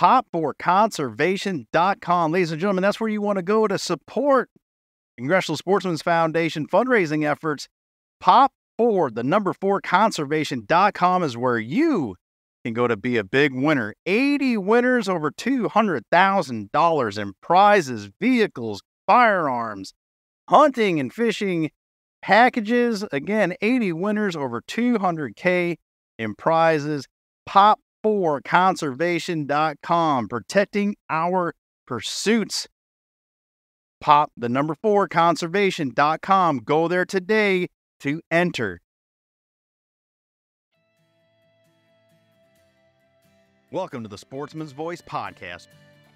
pop4conservation.com. Ladies and gentlemen, that's where you want to go to support Congressional Sportsmen's Foundation fundraising efforts. Pop 4, the number 4 conservation.com is where you can go to be a big winner. 80 winners, over $200,000 in prizes, vehicles, firearms, hunting and fishing packages. Again, 80 winners, over 200K in prizes. Pop4conservation.com, protecting our pursuits. Pop the number four conservation.com. Go there today to enter. Welcome to the Sportsman's Voice podcast,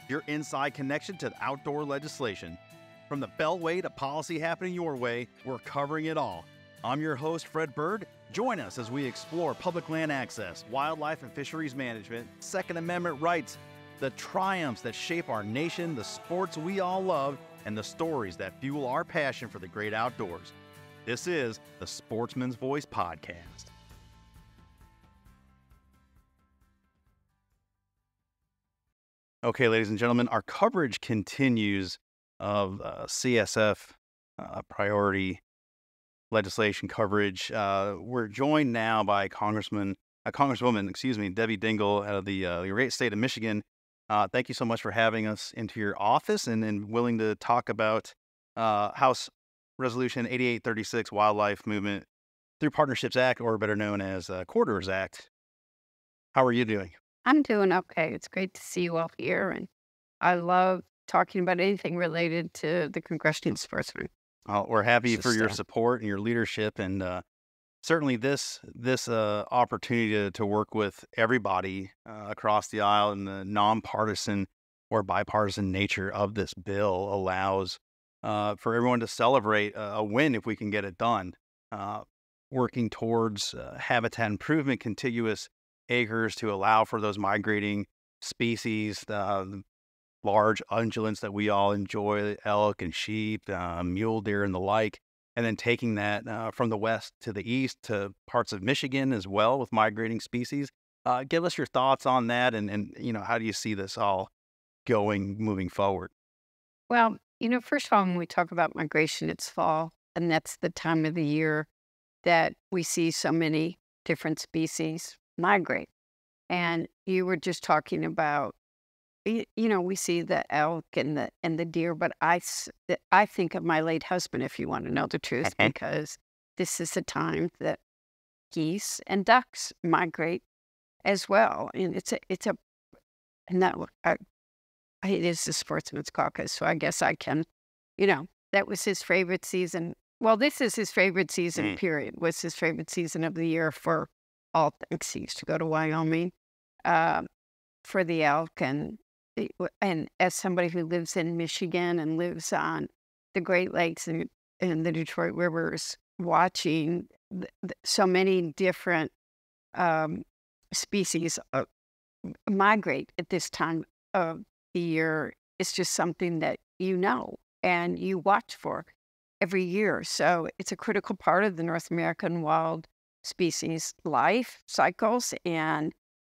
your inside connection to the outdoor legislation. From the Beltway to policy happening your way, we're covering it all. I'm your host, Fred Bird. Join us as we explore public land access, wildlife and fisheries management, Second Amendment rights, the triumphs that shape our nation, the sports we all love, and the stories that fuel our passion for the great outdoors. This is the Sportsman's Voice Podcast. Okay, ladies and gentlemen, our coverage continues of uh, CSF uh, priority legislation coverage. Uh, we're joined now by Congressman, uh, Congresswoman, excuse me, Debbie Dingell out of the, uh, great state of Michigan. Uh, thank you so much for having us into your office and, and willing to talk about uh, House Resolution 8836 Wildlife Movement through Partnerships Act, or better known as uh, Corridors Act. How are you doing? I'm doing okay. It's great to see you all here, and I love talking about anything related to the congressional sportsman. Uh, we're happy for your support and your leadership, and uh, certainly this this uh, opportunity to, to work with everybody uh, across the aisle and the nonpartisan or bipartisan nature of this bill allows uh, for everyone to celebrate a, win if we can get it done. Uh, working towards uh, habitat improvement, contiguous acres to allow for those migrating species, uh, large ungulates that we all enjoy, elk and sheep, mule deer, and the like and then taking that uh, from the west to the east to parts of Michigan as well with migrating species. Uh, give us your thoughts on that, and and you know how do you see this all going moving forward? Well, you know, first of all, when we talk about migration, it's fall, and that's the time of the year that we see so many different species migrate. And you were just talking about you know, we see the elk and the and the deer, but I I think of my late husband, if you want to know the truth, because this is the time that geese and ducks migrate as well, and it's a it's a and that I, it is the sportsman's caucus, so I guess I can, you know, that was his favorite season. Well, this is his favorite season. Mm. Period. Was his favorite season of the year for all things. He used to go to Wyoming uh, for the elk and and as somebody who lives in Michigan and lives on the Great Lakes and, and the Detroit rivers, watching th- th- so many different um, species uh, migrate at this time of the year, it's just something that you know and you watch for every year. So it's a critical part of the North American wild species life cycles. And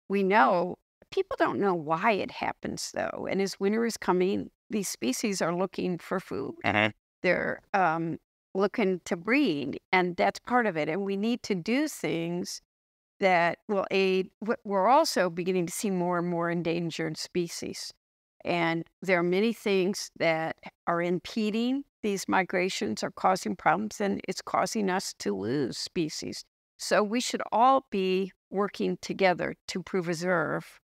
we know People don't know why it happens though. And as winter is coming, these species are looking for food. Uh-huh. They're um, looking to breed, and that's part of it. And we need to do things that will aid. We're also beginning to see more and more endangered species. And there are many things that are impeding these migrations, are causing problems, and it's causing us to lose species. So we should all be working together to preserve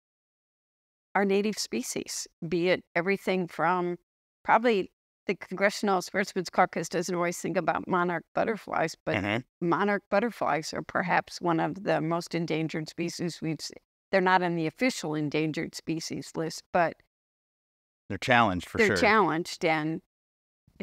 our native species, be it everything from probably the Congressional Sportsmen's Caucus doesn't always think about monarch butterflies, but mm-hmm. monarch butterflies are perhaps one of the most endangered species we've seen. They're not on the official endangered species list, but they're challenged for they're sure. They're challenged, and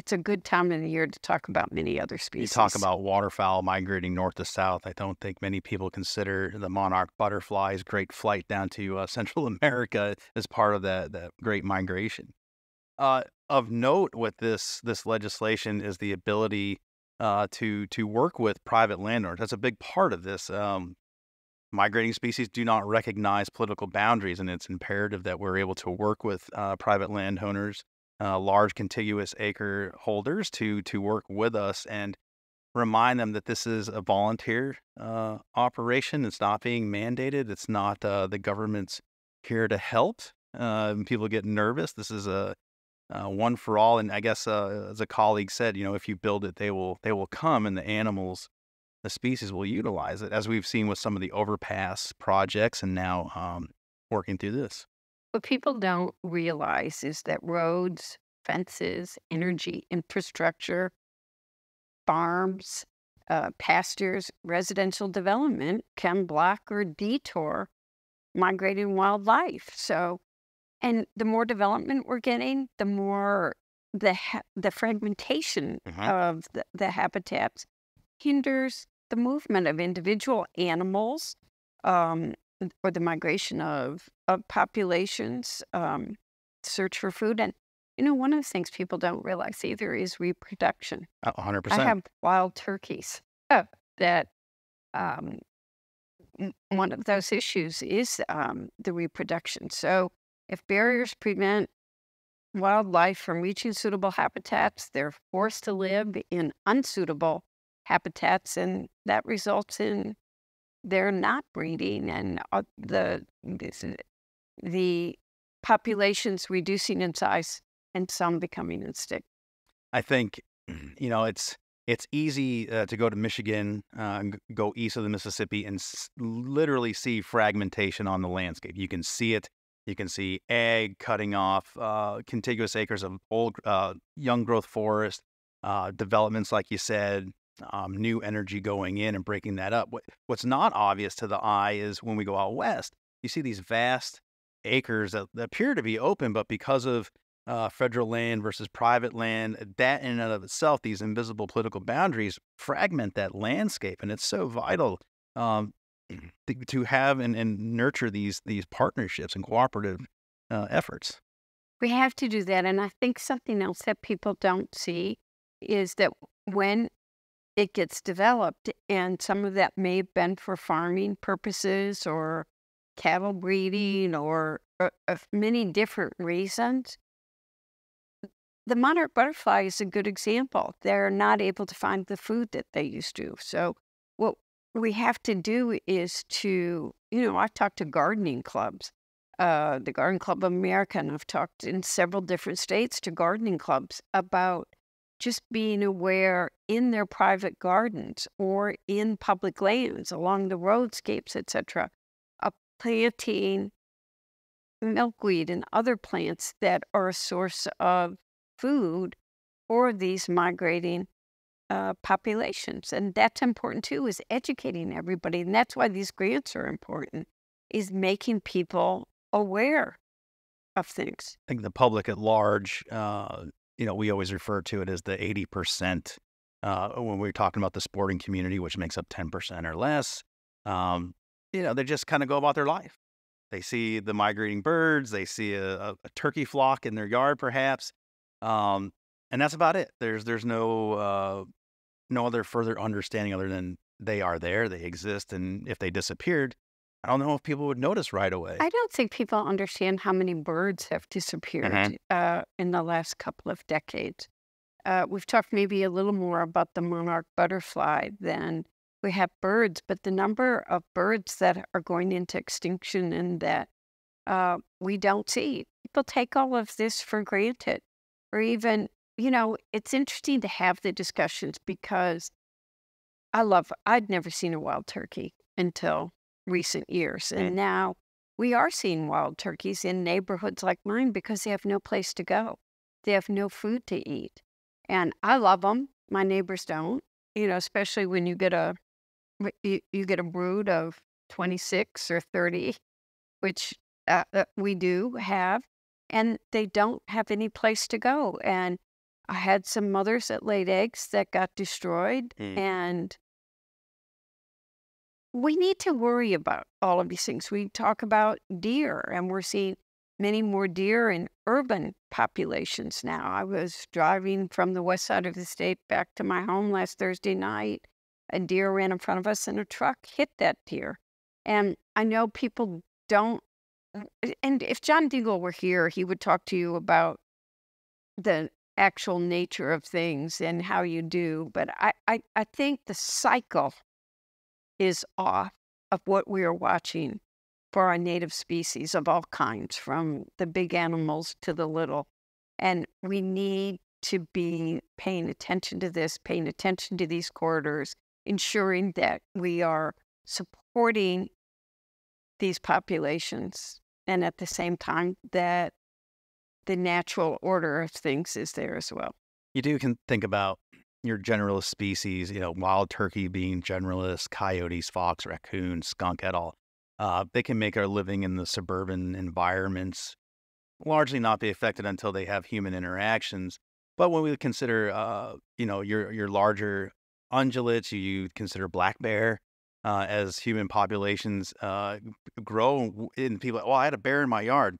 it's a good time of the year to talk about many other species. You talk about waterfowl migrating north to south. I don't think many people consider the monarch butterfly's great flight down to uh, Central America as part of that, that great migration. Uh, of note with this this legislation is the ability uh, to to work with private landowners. That's a big part of this. Um, migrating species do not recognize political boundaries, and it's imperative that we're able to work with uh, private landowners, uh, large contiguous acre holders, to to work with us and remind them that this is a volunteer uh, operation. It's not being mandated. It's not uh, the government's here to help. Uh, people get nervous. This is a uh, one for all, and I guess uh, as a colleague said, you know, if you build it, they will they will come, and the animals, the species will utilize it, as we've seen with some of the overpass projects, and now um, working through this. What people don't realize is that roads, fences, energy infrastructure, farms, uh, pastures, residential development can block or detour migrating wildlife. So and the more development we're getting, the more the ha- the fragmentation hmm of the, the habitats hinders the movement of individual animals um, or the migration of, of populations, um, search for food. And, you know, one of the things people don't realize either is reproduction. 100% I have wild turkeys uh, that um, one of those issues is um, the reproduction. So if barriers prevent wildlife from reaching suitable habitats, they're forced to live in unsuitable habitats, and that results in they're not breeding and uh, the the populations reducing in size and some becoming extinct. I think, you know, it's it's easy uh, to go to Michigan, uh, go east of the Mississippi, and s- literally see fragmentation on the landscape. You can see it. You can see ag cutting off uh, contiguous acres of old, uh, young growth forest, uh, developments, like you said, um, new energy going in and breaking that up. What, what's not obvious to the eye is when we go out west, you see these vast acres that, that appear to be open, but because of uh, federal land versus private land, that in and of itself, these invisible political boundaries fragment that landscape, and it's so vital um, to, to have and, and nurture these these partnerships and cooperative uh, efforts. We have to do that. And I think something else that people don't see is that when it gets developed, and some of that may have been for farming purposes or cattle breeding or many different reasons, the monarch butterfly is a good example. They're not able to find the food that they used to. So, what we have to do is to, you know, I've talked to gardening clubs, uh, the Garden Club of America, and I've talked in several different states to gardening clubs about just being aware in their private gardens or in public lands along the roadscapes, etc., of planting milkweed and other plants that are a source of food for these migrating uh, populations. And that's important too, is educating everybody. And that's why these grants are important, is making people aware of things. I think the public at large, uh, you know, we always refer to it as the eighty percent uh, when we're talking about the sporting community, which makes up ten percent or less. Um, you know, they just kind of go about their life. They see the migrating birds, they see a, a, a turkey flock in their yard, perhaps, um, and that's about it. There's there's no uh, no other further understanding other than they are there, they exist, and if they disappeared, I don't know if people would notice right away. I don't think people understand how many birds have disappeared Mhm. uh, in the last couple of decades. Uh, we've talked maybe a little more about the monarch butterfly than we have birds, but the number of birds that are going into extinction and that uh, we don't see, people take all of this for granted. Or even, you know, it's interesting to have the discussions because I love, I'd never seen a wild turkey until recent years. And Mm. now we are seeing wild turkeys in neighborhoods like mine because they have no place to go. They have no food to eat. And I love them. My neighbors don't, you know, especially when you get a you, you get a brood of 26 or 30, which uh, uh, we do have, and they don't have any place to go. And I had some mothers that laid eggs that got destroyed, Mm. and we need to worry about all of these things. We talk about deer, and we're seeing many more deer in urban populations now. I was driving from the west side of the state back to my home last Thursday night. A deer ran in front of us, and a truck hit that deer. And I know people don't. And if John Dingell were here, he would talk to you about the actual nature of things and how you do. But I, I, I think the cycle is off of what we are watching for our native species of all kinds, from the big animals to the little. And we need to be paying attention to this, paying attention to these corridors, ensuring that we are supporting these populations and at the same time that the natural order of things is there as well. You do can think about your generalist species, you know, wild turkey being generalist, coyotes, fox, raccoon, skunk, et al. Uh, they can make a living in the suburban environments, largely not be affected until they have human interactions. But when we consider, uh, you know, your your larger ungulates, you consider black bear uh, as human populations uh, grow, and people, well, I had a bear in my yard.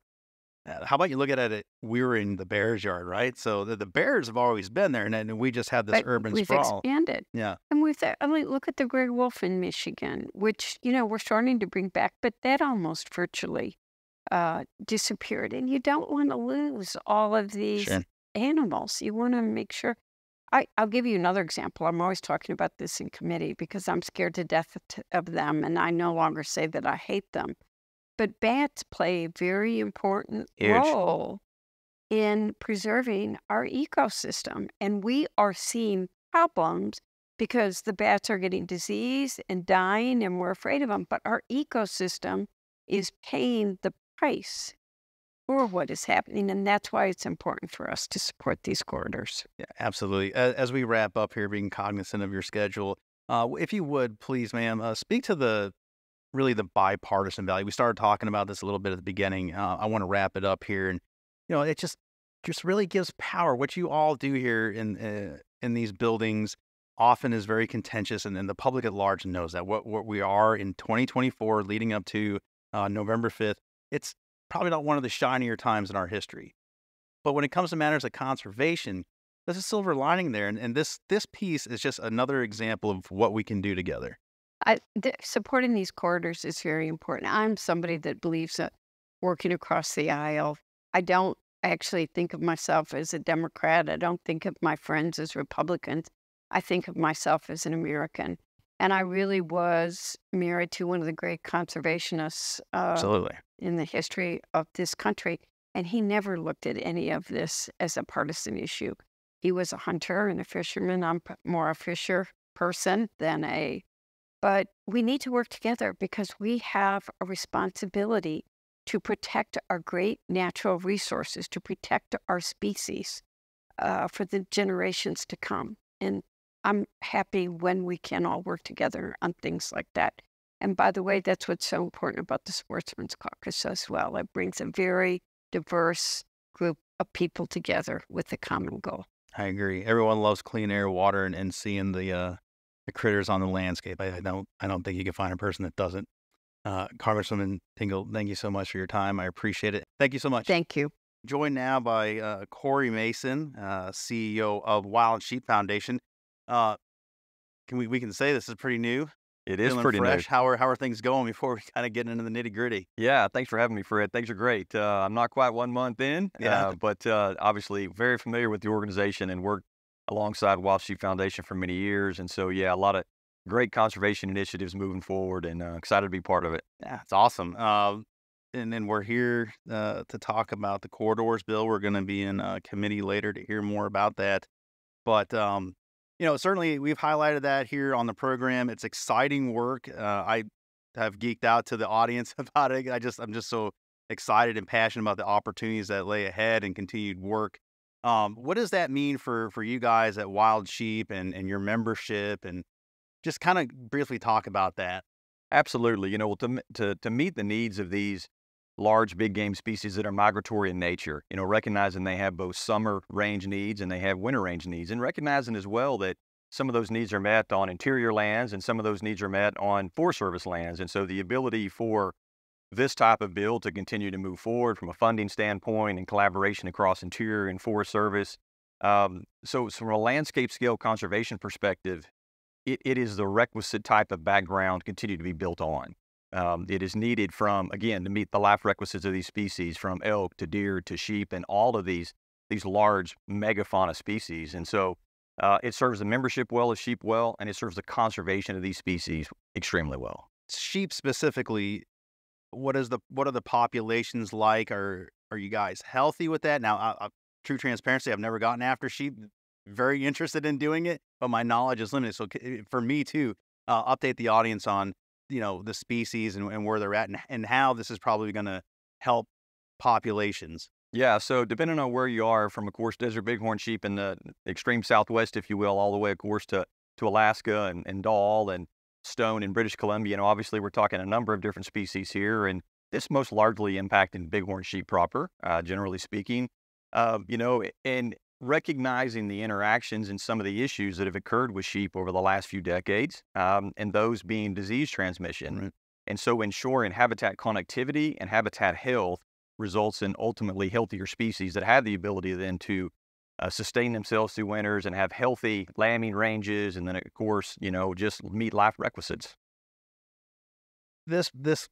Uh, how about you look at it? We were in the Bears yard, right? So the, the Bears have always been there, and, and we just had this But urban we've sprawl. expanded. Yeah, And we've, I mean, look at the gray wolf in Michigan, which, you know, we're starting to bring back, but that almost virtually uh, disappeared. And you don't want to lose all of these sure. animals. You want to make sure. I, I'll give you another example. I'm always talking about this in committee because I'm scared to death of them, and I no longer say that I hate them. But bats play a very important Huge. role in preserving our ecosystem. And we are seeing problems because the bats are getting diseased and dying, and we're afraid of them. But our ecosystem is paying the price for what is happening. And that's why it's important for us to support these corridors. Yeah, absolutely. As, as we wrap up here, being cognizant of your schedule, uh, if you would please, ma'am, uh, speak to the really the bipartisan value. We started talking about this a little bit at the beginning. Uh, I want to wrap it up here, and you know, it just just really gives power. What you all do here in uh, in these buildings often is very contentious, and, and the public at large knows that. What what we are in 2024, leading up to uh, November 5th, it's probably not one of the shinier times in our history. But when it comes to matters of conservation, there's a silver lining there, and, and this this piece is just another example of what we can do together. I, th- supporting these corridors is very important. I'm somebody that believes that working across the aisle. I don't actually think of myself as a Democrat. I don't think of my friends as Republicans. I think of myself as an American. And I really was married to one of the great conservationists uh, Absolutely. in the history of this country. And he never looked at any of this as a partisan issue. He was a hunter and a fisherman. I'm more a fisher person than a, but we need to work together because we have a responsibility to protect our great natural resources, to protect our species uh, for the generations to come. And I'm happy when we can all work together on things like that. And by the way, that's what's so important about the Sportsman's Caucus as well. It brings a very diverse group of people together with a common goal. I agree. Everyone loves clean air, water, and, and seeing the uh, the critters on the landscape. I, I don't I don't think you can find a person that doesn't. Uh, Congresswoman Dingell, thank you so much for your time. I appreciate it. Thank you so much. Thank you. Joined now by uh, Corey Mason, uh, CEO of Wild Sheep Foundation. Uh, can we we can say this is pretty new? It is feeling pretty fresh. new. How are how are things going before we kind of get into the nitty gritty? Yeah, thanks for having me, Fred. Things are great. Uh, I'm not quite one month in, Yeah. uh, but uh, obviously very familiar with the organization and worked alongside Sheep Foundation for many years. And so, yeah, a lot of great conservation initiatives moving forward, and uh, excited to be part of it. Yeah, it's awesome. Um, and then we're here uh, to talk about the corridors bill. We're going to be in a committee later to hear more about that. But um, you know, certainly we've highlighted that here on the program. It's exciting work. Uh, I have geeked out to the audience about it. I just I'm just so excited and passionate about the opportunities that lay ahead and continued work. Um, what does that mean for for you guys at Wild Sheep and and your membership and just kind of briefly talk about that? Absolutely. You know, to, to, to meet the needs of these large big game species that are migratory in nature, you know, recognizing they have both summer range needs and they have winter range needs, and recognizing as well that some of those needs are met on interior lands and some of those needs are met on Forest Service lands. And so the ability for this type of bill to continue to move forward from a funding standpoint and collaboration across interior and Forest Service. Um, so, so from a landscape scale conservation perspective, it, it is the requisite type of background continue to be built on. Um, it is needed from again to meet the life requisites of these species, from elk to deer to sheep, and all of these these large megafauna species. And so uh, it serves the membership well as sheep well, and it serves the conservation of these species extremely well. Sheep specifically, what is the what are the populations like? Are are you guys healthy with that? Now, I, I, true transparency, I've never gotten after sheep. Very interested in doing it, but my knowledge is limited. So for me too, uh, update the audience on you know the species and, and where they're at and, and how this is probably going to help populations. Yeah, so depending on where you are, from of course desert bighorn sheep in the extreme southwest, if you will, all the way, of course, to to Alaska and, and Dall and Stone in British Columbia. Know, obviously we're talking a number of different species here, and this most largely impacting bighorn sheep proper, uh, generally speaking. Uh, you know, and recognizing the interactions and some of the issues that have occurred with sheep over the last few decades, um, and those being disease transmission. Right. And so ensuring habitat connectivity and habitat health results in ultimately healthier species that have the ability then to uh, sustain themselves through winters and have healthy lambing ranges, and then of course, you know, just meet life requisites. This this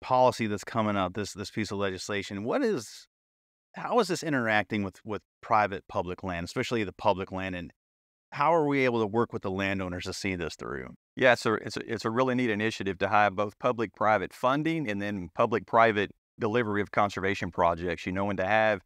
policy that's coming out, this this piece of legislation, what is how is this interacting with with private public land, especially the public land, and how are we able to work with the landowners to see this through? Yeah, so it's a, it's a really neat initiative to have both public private funding and then public private delivery of conservation projects, you know, and to have,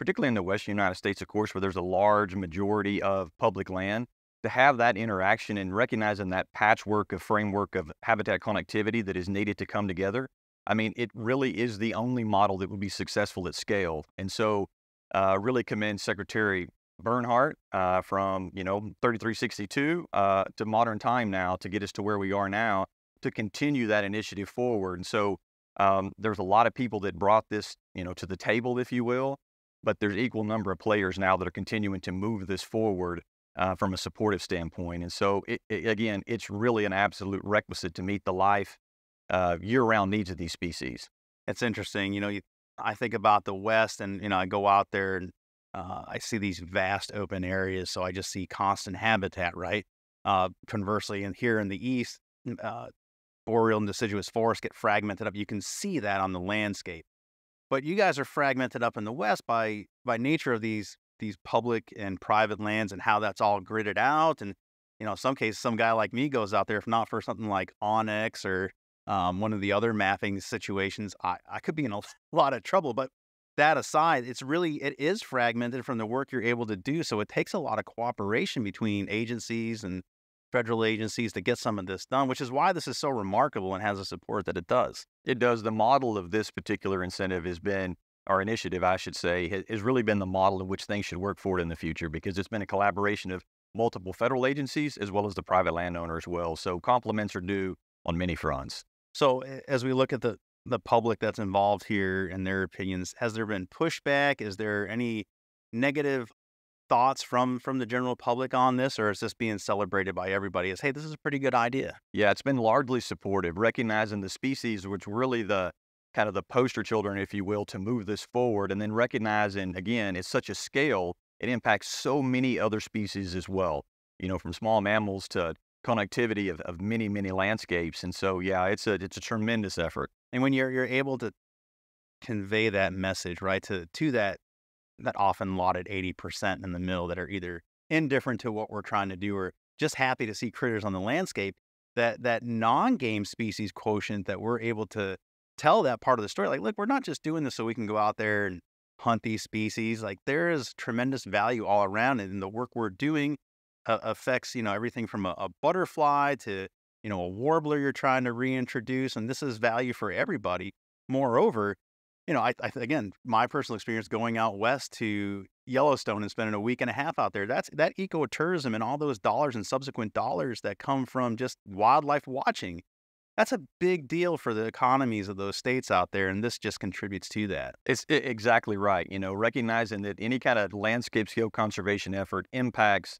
particularly in the Western United States, of course, where there's a large majority of public land, to have that interaction and recognizing that patchwork of framework of habitat connectivity that is needed to come together. I mean, it really is the only model that would be successful at scale. And so, uh, really commend Secretary Bernhardt uh, from you know 3362 uh, to modern time now to get us to where we are now to continue that initiative forward. And so um, there's a lot of people that brought this, you know, to the table, if you will, but there's equal number of players now that are continuing to move this forward uh, from a supportive standpoint. And so, it, it, again, it's really an absolute requisite to meet the life uh, year-round needs of these species. It's interesting, you know. You, I think about the West, and you know, I go out there and uh, I see these vast open areas, so I just see constant habitat, right? Uh, conversely, and here in the East, uh, boreal and deciduous forests get fragmented up. You can see that on the landscape. But you guys are fragmented up in the west by by nature of these these public and private lands and how that's all gridded out. And you know, in some cases, some guy like me goes out there, if not for something like onX or um, one of the other mapping situations, I, I could be in a lot of trouble. But that aside, it's really it is fragmented from the work you're able to do. So it takes a lot of cooperation between agencies and federal agencies to get some of this done, which is why this is so remarkable and has the support that it does. It does. The model of this particular incentive has been, our initiative, I should say, has really been the model in which things should work forward in the future because it's been a collaboration of multiple federal agencies as well as the private landowner as well. So compliments are due on many fronts. So as we look at the the public that's involved here and their opinions, has there been pushback? Is there any negative thoughts from from the general public on this, or is this being celebrated by everybody as, hey, this is a pretty good idea? Yeah, it's been largely supportive, recognizing the species, which really the kind of the poster children, if you will, to move this forward, and then recognizing again, it's such a scale, it impacts so many other species as well. You know, from small mammals to connectivity of, of many, many landscapes. And so yeah, it's a it's a tremendous effort. And when you're you're able to convey that message, right, to to that that often lauded 80% in the mill that are either indifferent to what we're trying to do or just happy to see critters on the landscape, that that non-game species quotient that we're able to tell that part of the story. Like, look, we're not just doing this so we can go out there and hunt these species. Like, there is tremendous value all around it, and the work we're doing uh, affects you know everything from a, a butterfly to you know a warbler you're trying to reintroduce, and this is value for everybody. Moreover, you know, I, I, again, my personal experience going out west to Yellowstone and spending a week and a half out there, that's that ecotourism and all those dollars and subsequent dollars that come from just wildlife watching. That's a big deal for the economies of those states out there, and this just contributes to that. It's exactly right. You know, recognizing that any kind of landscape scale conservation effort impacts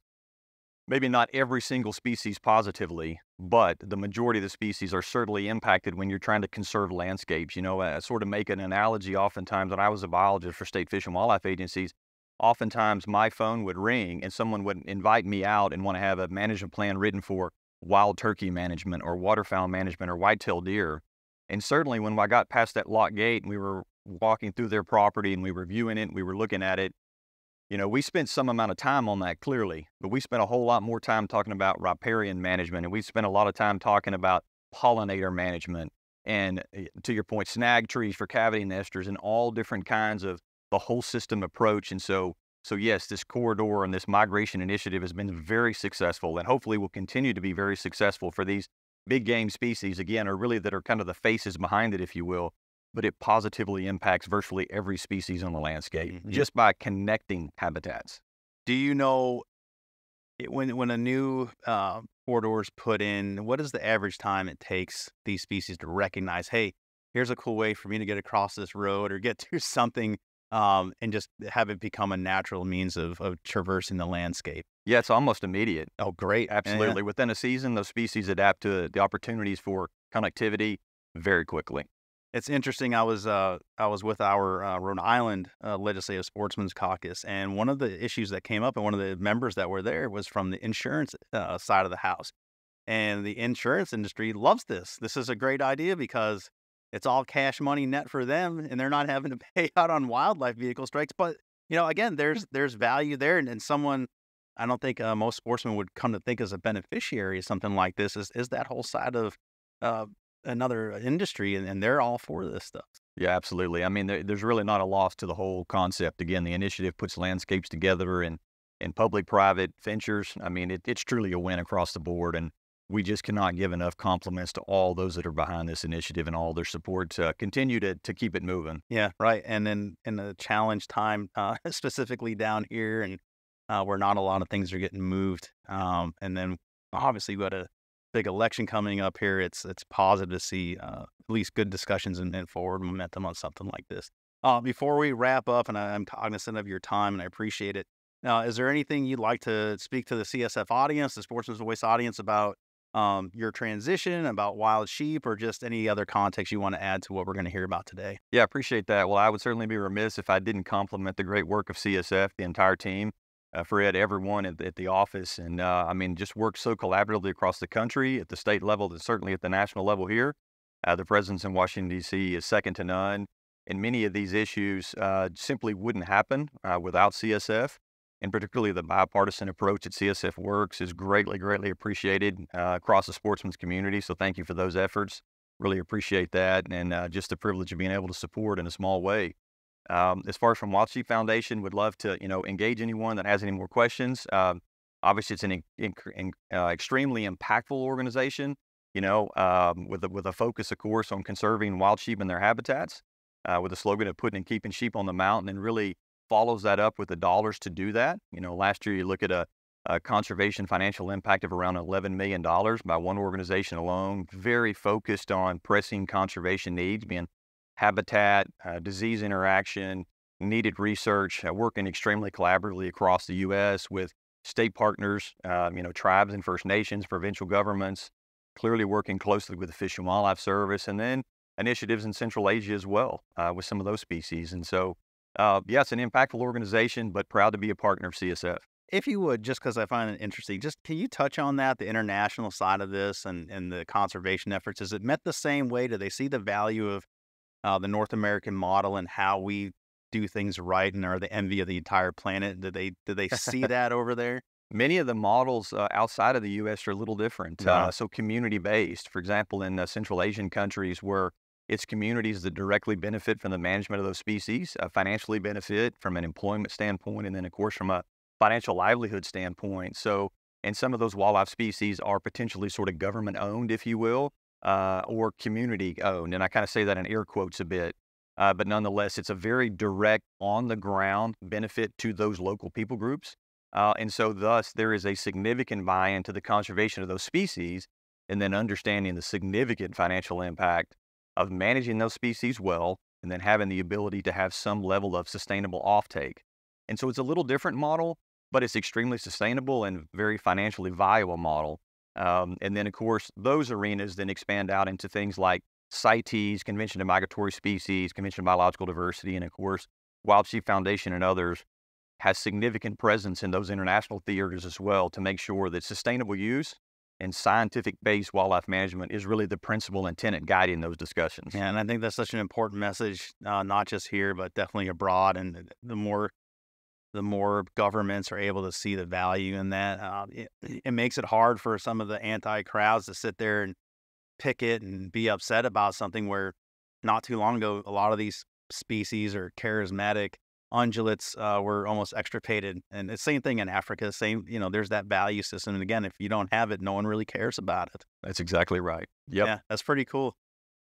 maybe not every single species positively, but the majority of the species are certainly impacted when you're trying to conserve landscapes. You know, uh, I sort of make an analogy oftentimes when I was a biologist for state fish and wildlife agencies, oftentimes my phone would ring and someone would invite me out and want to have a management plan written for wild turkey management or waterfowl management or whitetail deer. And certainly when I got past that lock gate and we were walking through their property and we were viewing it we were looking at it, you know, we spent some amount of time on that clearly, but we spent a whole lot more time talking about riparian management and we spent a lot of time talking about pollinator management and eh, to your point, snag trees for cavity nesters and all different kinds of the whole system approach. And so, so yes, this corridor and this migration initiative has been very successful and hopefully will continue to be very successful for these big game species, again, are really that are kind of the faces behind it, if you will, but it positively impacts virtually every species on the landscape mm-hmm. just by connecting habitats. Do you know when when a new uh, corridor is put in? What is the average time it takes these species to recognize? Hey, here's a cool way for me to get across this road or get to something um, and just have it become a natural means of, of traversing the landscape. Yeah, it's almost immediate. Oh, great. Absolutely. Yeah. Within a season, those species adapt to the opportunities for connectivity very quickly. It's interesting. I was uh, I was with our uh, Rhode Island uh, Legislative Sportsmen's Caucus, and one of the issues that came up, and one of the members that were there was from the insurance uh, side of the house, and the insurance industry loves this. This is a great idea because it's all cash money net for them, and they're not having to pay out on wildlife vehicle strikes. But you know, again, there's there's value there, and, and someone I don't think uh, most sportsmen would come to think as a beneficiary of something like this is is that whole side of uh, another industry, and, and, they're all for this stuff. Yeah, absolutely. I mean, there, there's really not a loss to the whole concept. Again, the initiative puts landscapes together and in public-private ventures. I mean, it, it's truly a win across the board, and we just cannot give enough compliments to all those that are behind this initiative and all their support to continue to, to keep it moving. Yeah, right. And then in the challenge time, uh, specifically down here, and uh, where not a lot of things are getting moved. Um, and then obviously we got a big election coming up here. It's it's positive to see uh, at least good discussions and, and, forward momentum on something like this. Uh, before we wrap up, and I, am cognizant of your time and I appreciate it. Now, is there anything you'd like to speak to the CSF audience, the Sportsman's Voice audience, about um, your transition, about wild sheep, or just any other context you want to add to what we're going to hear about today? Yeah, I appreciate that. Well, I would certainly be remiss if I didn't compliment the great work of CSF, the entire team, uh, Fred, everyone at, at the office. And uh, I mean, just work so collaboratively across the country at the state level and certainly at the national level here. Uh, the presence in Washington, D.C. is second to none. And many of these issues uh, simply wouldn't happen uh, without CSF and particularly the bipartisan approach that CSF works is greatly, greatly appreciated uh, across the sportsman's community. So thank you for those efforts. Really appreciate that, and just the privilege of being able to support in a small way. Um, as far as from Wild Sheep Foundation, would love to you know engage anyone that has any more questions. Um, obviously, it's an in, in, uh, extremely impactful organization. You know, um, with a, with a focus, of course, on conserving wild sheep and their habitats, uh, with the slogan of putting and keeping sheep on the mountain, and really follows that up with the dollars to do that. You know, last year you look at a, a conservation financial impact of around $11 million by one organization alone, very focused on pressing conservation needs, being habitat, uh, disease interaction, needed research, uh, working extremely collaboratively across the U.S. with state partners, uh, you know, tribes and First Nations, provincial governments, clearly working closely with the Fish and Wildlife Service, and then initiatives in Central Asia as well uh, with some of those species. And so uh, yeah, an impactful organization, but proud to be a partner of CSF. If you would, just because I find it interesting, just can you touch on that, the international side of this and, and the conservation efforts? Is it met the same way? Do they see the value of uh, the North American model and how we do things right and are the envy of the entire planet? Do they do they see that over there? Many of the models uh, outside of the U.S. are a little different. Yeah. Uh, so community based, for example, in Central Asian countries where it's communities that directly benefit from the management of those species, uh, financially benefit from an employment standpoint, and then, of course, from a financial livelihood standpoint. So, and some of those wildlife species are potentially sort of government owned, if you will, uh, or community owned. And I kind of say that in air quotes a bit. Uh, but nonetheless, it's a very direct, on the ground benefit to those local people groups. Uh, and so, thus, there is a significant buy in to the conservation of those species and then understanding the significant financial impact of managing those species well and then having the ability to have some level of sustainable offtake. And so it's a little different model, but it's extremely sustainable and very financially viable model. Um, and then, of course, those arenas then expand out into things like CITES, Convention of Migratory Species, Convention of Biological Diversity, and of course, Wild Sheep Foundation and others has significant presence in those international theaters as well to make sure that sustainable use and scientific based wildlife management is really the principal and tenet guiding those discussions. Yeah, and I think that's such an important message, uh, not just here, but definitely abroad. And the more the more governments are able to see the value in that, uh, it, it makes it hard for some of the anti crowds to sit there and picket and be upset about something where not too long ago, a lot of these species or charismatic ungulates uh, were almost extirpated. And the same thing in Africa. Same, you know, there's that value system. And again, if you don't have it, no one really cares about it. That's exactly right. Yep. Yeah, that's pretty cool.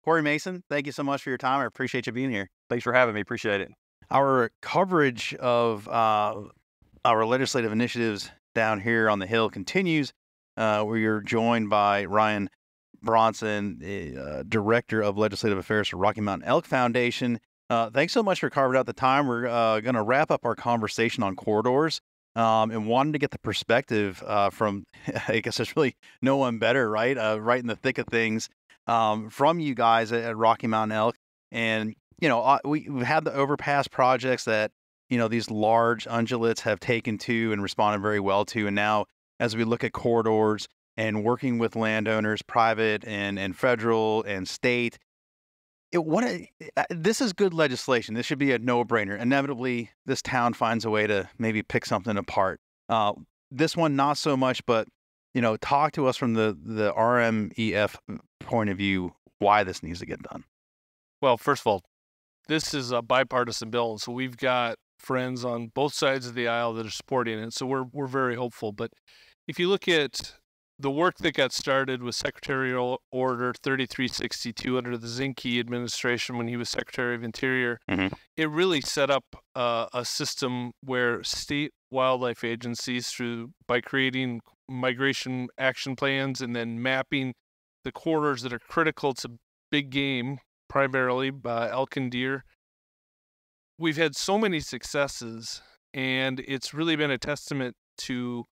Corey Mason, thank you so much for your time. I appreciate you being here. Thanks for having me. Appreciate it. Our coverage of uh, our legislative initiatives down here on the Hill continues. Uh, where you're joined by Ryan Bronson, uh, Director of Legislative Affairs for Rocky Mountain Elk Foundation. Uh, thanks so much for carving out the time. We're uh, going to wrap up our conversation on corridors um, and wanted to get the perspective uh, from, I guess there's really no one better, right? Right in the thick of things um, from you guys at, at, Rocky Mountain Elk. And, you know, uh, we, we've had the overpass projects that, you know, these large ungulates have taken to and responded very well to. And now, as we look at corridors and working with landowners, private and, and federal and state, it, what a, this is good legislation. This should be a no-brainer. Inevitably, this town finds a way to maybe pick something apart. Uh, this one, not so much. But you know, talk to us from the the RMEF point of view why this needs to get done. Well, first of all, this is a bipartisan bill, and so we've got friends on both sides of the aisle that are supporting it. So we're we're very hopeful. But if you look at the work that got started with Secretarial Order 3362 under the Zinke administration when he was Secretary of Interior, mm-hmm. it really set up uh, a system where state wildlife agencies, through by creating migration action plans and then mapping the corridors that are critical to big game, primarily uh, elk and deer, we've had so many successes, and it's really been a testament to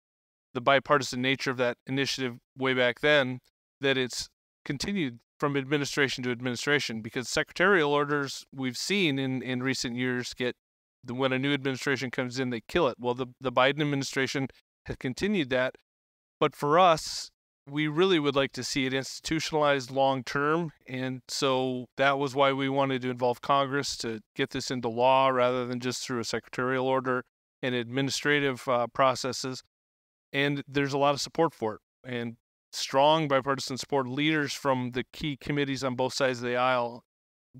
the bipartisan nature of that initiative way back then that it's continued from administration to administration because secretarial orders we've seen in, in recent years get the, when a new administration comes in they kill it. Well the, the biden administration has continued that but for us we really would like to see it institutionalized long term and so that was why we wanted to involve congress to get this into law rather than just through a secretarial order and administrative uh, processes and there's a lot of support for it and strong bipartisan support leaders from the key committees on both sides of the aisle.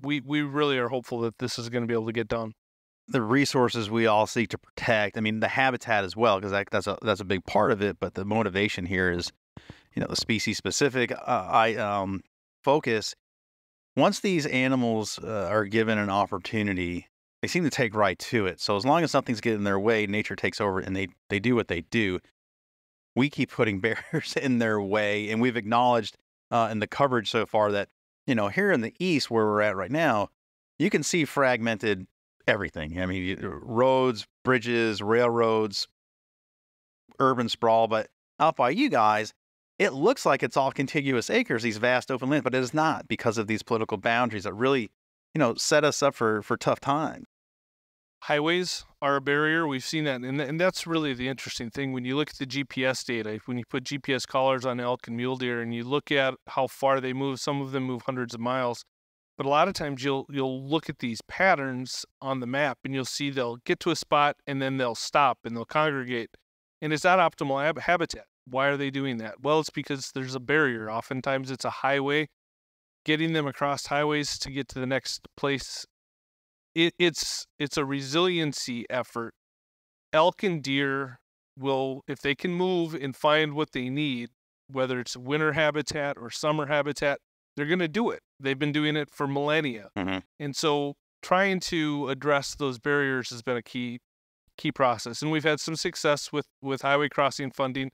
We we really are hopeful that this is going to be able to get done. The resources we all seek to protect i mean the habitat as well because that, that's a that's a big part of it but the motivation here is you know the species specific uh, i um focus once these animals uh, are given an opportunity they seem to take right to it so as long as something's getting in their way nature takes over and they they do what they do we keep putting barriers in their way. And we've acknowledged uh, in the coverage so far that, you know, here in the East where we're at right now, you can see fragmented everything. I mean, roads, bridges, railroads, urban sprawl. But out by you guys, it looks like it's all contiguous acres, these vast open lands, but it is not because of these political boundaries that really, you know, set us up for, for tough times highways are a barrier. We've seen that, and, and that's really the interesting thing when you look at the GPS data. When you put GPS collars on elk and mule deer, and you look at how far they move, some of them move hundreds of miles. But a lot of times you'll you'll look at these patterns on the map, and you'll see they'll get to a spot and then they'll stop and they'll congregate, and it's not optimal hab- habitat. Why are they doing that? Well, it's because there's a barrier. Oftentimes it's a highway. Getting them across highways to get to the next place it, it's it's a resiliency effort. Elk and deer will, if they can move and find what they need, whether it's winter habitat or summer habitat, they're going to do it. They've been doing it for millennia, mm-hmm. and so trying to address those barriers has been a key key process. And we've had some success with with highway crossing funding,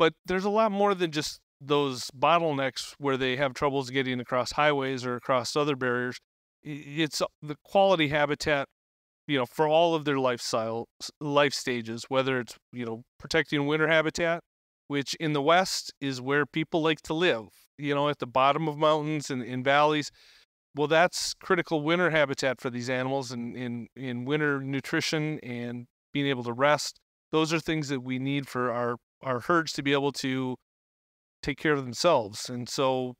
but there's a lot more than just those bottlenecks where they have troubles getting across highways or across other barriers. It's the quality habitat you know for all of their lifestyle life stages whether it's you know protecting winter habitat which in the west is where people like to live you know at the bottom of mountains and in valleys. Well that's critical winter habitat for these animals and in in winter nutrition and being able to rest. Those are things that we need for our our herds to be able to take care of themselves. And so,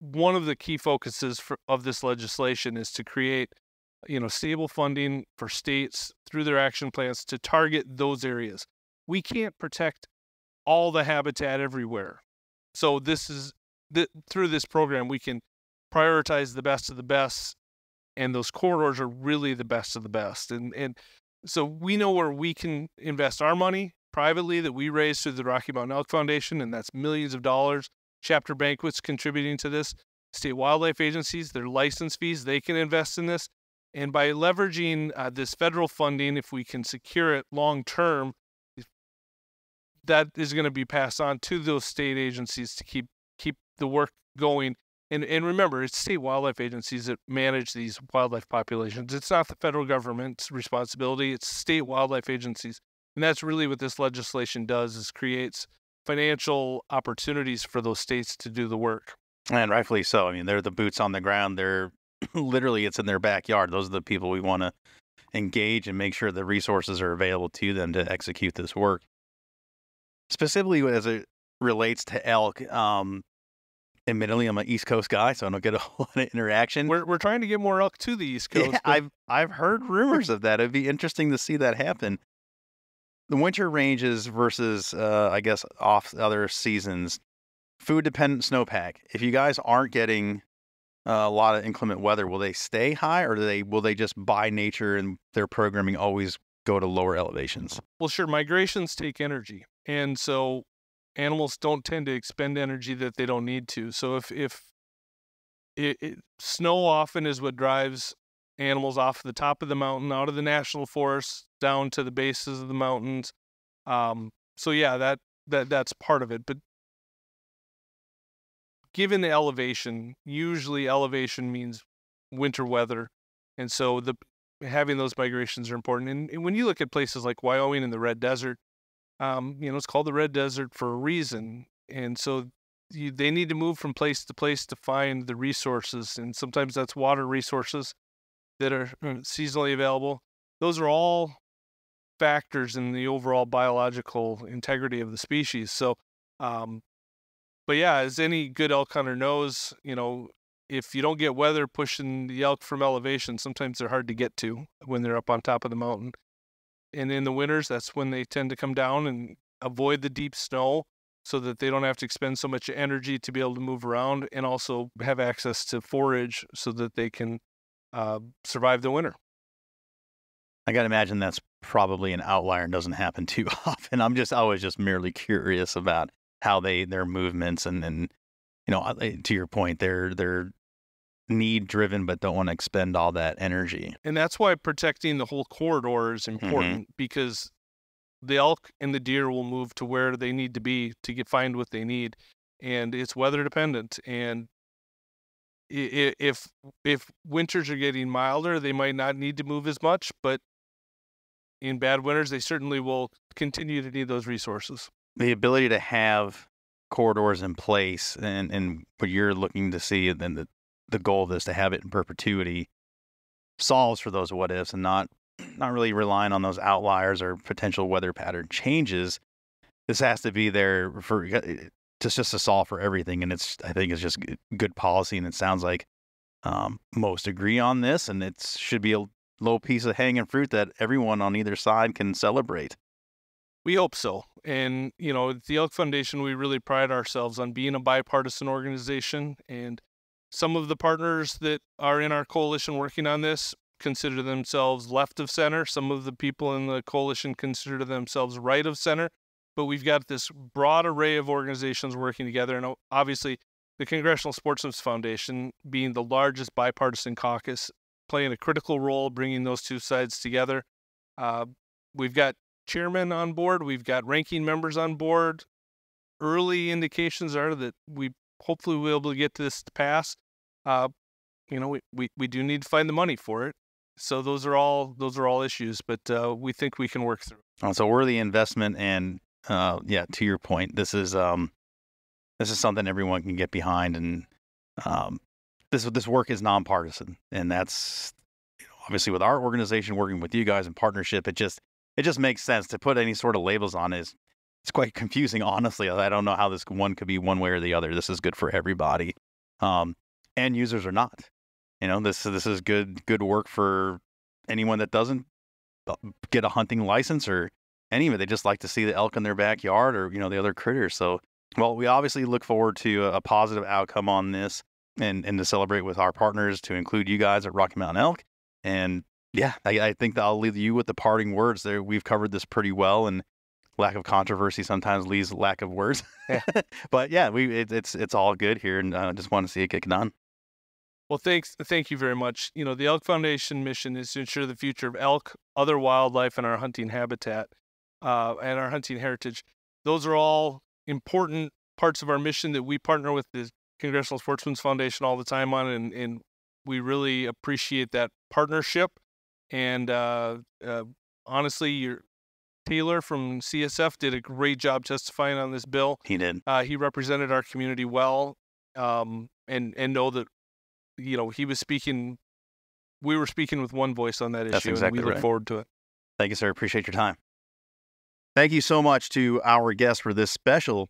one of the key focuses for, of this legislation is to create, you know, stable funding for states through their action plans to target those areas. We can't protect all the habitat everywhere. So this is the, through this program we can prioritize the best of the best and those corridors are really the best of the best. And and so we know where we can invest our money privately that we raise through the Rocky Mountain Elk Foundation, and that's millions of dollars. Chapter banquets contributing to this. State wildlife agencies, their license fees, they can invest in this. And by leveraging uh, this federal funding, if we can secure it long term, that is going to be passed on to those state agencies to keep keep the work going and and remember, it's state wildlife agencies that manage these wildlife populations. It's not the federal government's responsibility. It's state wildlife agencies, and that's really what this legislation does: is creates financial opportunities for those states to do the work. And rightfully so. I mean, they're the boots on the ground. They're literally it's in their backyard. Those are the people we want to engage and make sure the resources are available to them to execute this work. Specifically, as it relates to elk, um, admittedly, I'm an East Coast guy, so I don't get a whole lot of interaction. We're we're trying to get more elk to the East Coast. Yeah, I've I've heard rumors of that. It'd be interesting to see that happen. The winter ranges versus, uh, I guess, off other seasons. Food dependent snowpack. If you guys aren't getting uh, a lot of inclement weather, will they stay high, or do they will they just by nature and their programming always go to lower elevations? Well, sure. Migrations take energy, and so animals don't tend to expend energy that they don't need to. So if if it, it, snow often is what drives animals off the top of the mountain, out of the national forest, down to the bases of the mountains. Um, so yeah, that that that's part of it. But given the elevation, usually elevation means winter weather, and so the having those migrations are important. And, and when you look at places like Wyoming and the Red Desert, um, you know, it's called the Red Desert for a reason. And so you, they need to move from place to place to find the resources. And sometimes that's water resources that are uh, seasonally available. Those are all factors in the overall biological integrity of the species. So, um, but yeah, as any good elk hunter knows, you know, if you don't get weather pushing the elk from elevation, sometimes they're hard to get to when they're up on top of the mountain and in the winters that's when they tend to come down and avoid the deep snow so that they don't have to expend so much energy to be able to move around and also have access to forage so that they can uh, survive the winter. I got to imagine that's probably an outlier and doesn't happen too often. I'm just always just merely curious about how they their movements and and you know to your point they're they're need driven but don't want to expend all that energy. And that's why protecting the whole corridor is mm-hmm. important mm-hmm. because the elk and the deer will move to where they need to be to get find what they need and it's weather dependent and if if winters are getting milder they might not need to move as much but in bad winters they certainly will continue to need those resources the ability to have corridors in place and and what you're looking to see and the the goal of this to have it in perpetuity solves for those what ifs and not not really relying on those outliers or potential weather pattern changes. This has to be there for just just to solve for everything, and it's I think it's just good policy, and it sounds like um, most agree on this, and it should be a low piece of hanging fruit that everyone on either side can celebrate. We hope so. And, you know, at the Elk Foundation, we really pride ourselves on being a bipartisan organization. And some of the partners that are in our coalition working on this consider themselves left of center. Some of the people in the coalition consider themselves right of center. But we've got this broad array of organizations working together. And obviously, the Congressional Sportsmen's Foundation, being the largest bipartisan caucus, playing a critical role bringing those two sides together. Uh, we've got chairmen on board, we've got ranking members on board. Early indications are that we hopefully we'll be able to get this to pass. Uh, you know, we, we, we do need to find the money for it. So those are all those are all issues, but uh, we think we can work through. Oh, so worthy investment, and uh, yeah, to your point, this is um, this is something everyone can get behind, and um, this this work is nonpartisan, and that's you know, obviously with our organization working with you guys in partnership, it just it just makes sense to put any sort of labels on is it's quite confusing, honestly. I don't know how this one could be one way or the other. This is good for everybody. Um, end users are not. You know, this this is good good work for anyone that doesn't uh, get a hunting license or any of it. They just like to see the elk in their backyard or you know the other critters. So, well, we obviously look forward to a, a positive outcome on this and and to celebrate with our partners to include you guys at Rocky Mountain Elk. And yeah, I, I think that I'll leave you with the parting words. There, we've covered this pretty well, and lack of controversy sometimes leaves lack of words. Yeah. but yeah, we it, it's it's all good here, and I uh, just want to see it get on. Well, thanks, thank you very much. You know, the Elk Foundation mission is to ensure the future of elk, other wildlife, and our hunting habitat, uh, and our hunting heritage. Those are all important parts of our mission that we partner with the Congressional Sportsmen's Foundation all the time on, and, and we really appreciate that partnership. And uh, uh, honestly, your Taylor from CSF did a great job testifying on this bill. He did. Uh, he represented our community well, um, and and know that you know he was speaking. We were speaking with one voice on that That's issue, exactly and we right. look forward to it. Thank you, sir. Appreciate your time. Thank you so much to our guest for this special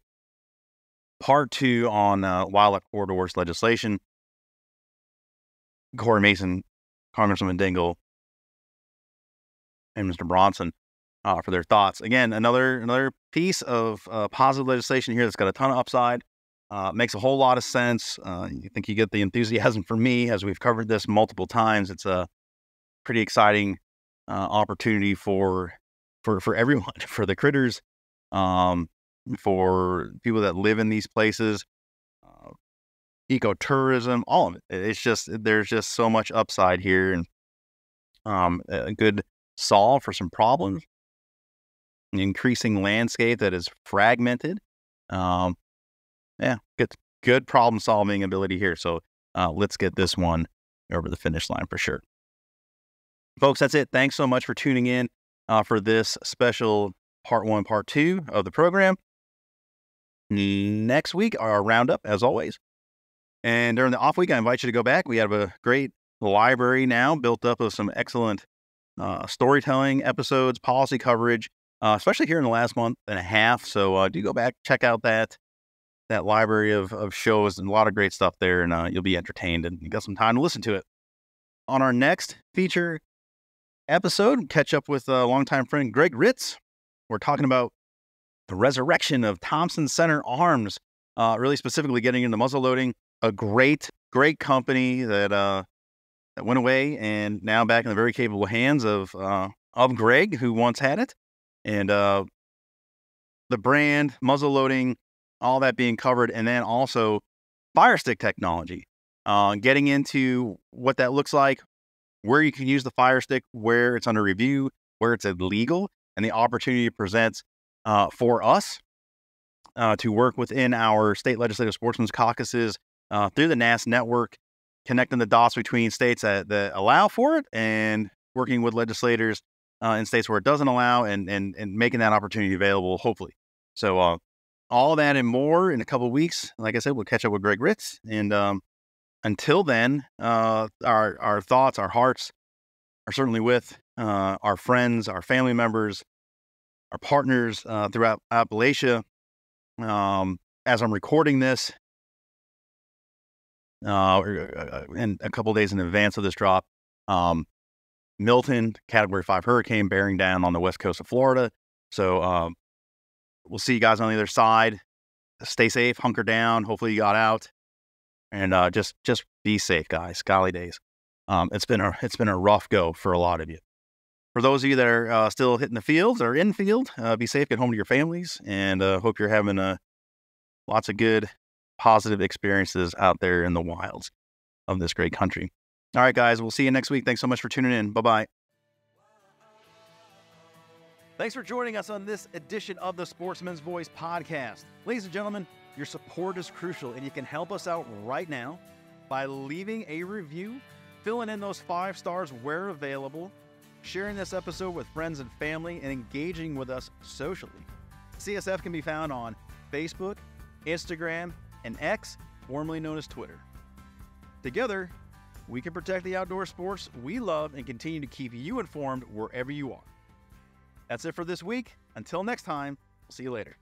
part two on uh, wildlife corridors legislation. Corey Mason, Congressman Dingell, and Mr. Bronson uh, for their thoughts. Again, another another piece of uh, positive legislation here that's got a ton of upside. Uh, makes a whole lot of sense. Uh, you think you get the enthusiasm from me as we've covered this multiple times. It's a pretty exciting uh, opportunity for for for everyone, for the critters, um, for people that live in these places, uh, ecotourism, all of it. It's just there's just so much upside here, and um, a good solve for some problems. An increasing landscape that is fragmented. Um, yeah, good good problem solving ability here. So uh, let's get this one over the finish line for sure. Folks, that's it. Thanks so much for tuning in uh, for this special part one, part two of the program. Next week, our roundup, as always. And during the off week, I invite you to go back. We have a great library now built up of some excellent uh, storytelling episodes, policy coverage, uh, especially here in the last month and a half. So uh, do go back, check out that that library of, of shows and a lot of great stuff there, and uh, you'll be entertained and you got some time to listen to it. On our next feature episode, catch up with a longtime friend Gregg Ritz. We're talking about the resurrection of Thompson Center Arms, uh, really specifically getting into muzzle loading. A great, great company that uh, that went away and now back in the very capable hands of uh, of Gregg, who once had it, and uh, the brand muzzle loading all that being covered, and then also FireStick technology, uh, getting into what that looks like, where you can use the FireStick, where it's under review, where it's illegal, and the opportunity it presents uh, for us uh, to work within our state legislative sportsmen's caucuses uh, through the NASC network, connecting the dots between states that, that allow for it and working with legislators uh, in states where it doesn't allow and, and, and making that opportunity available, hopefully. So, uh, all that and more in a couple weeks. Like I said, we'll catch up with Gregg Ritz. And um, until then, uh, our our thoughts, our hearts are certainly with uh, our friends, our family members, our partners uh, throughout Appalachia. Um, as I'm recording this, uh, and a couple days in advance of this drop, um, Milton, Category Five hurricane bearing down on the west coast of Florida. So um, we'll see you guys on the other side. Stay safe, hunker down. Hopefully you got out, and uh, just just be safe, guys. Golly days, um, it's been a it's been a rough go for a lot of you. For those of you that are uh, still hitting the fields or in field, uh, be safe. Get home to your families, and uh, hope you're having uh, lots of good, positive experiences out there in the wilds of this great country. All right, guys, we'll see you next week. Thanks so much for tuning in. Bye bye. Thanks for joining us on this edition of the Sportsmen's Voice podcast. Ladies and gentlemen, your support is crucial, and you can help us out right now by leaving a review, filling in those five stars where available, sharing this episode with friends and family, and engaging with us socially. CSF can be found on Facebook, Instagram, and X, formerly known as Twitter. Together, we can protect the outdoor sports we love and continue to keep you informed wherever you are. That's it for this week. Until next time, see you later.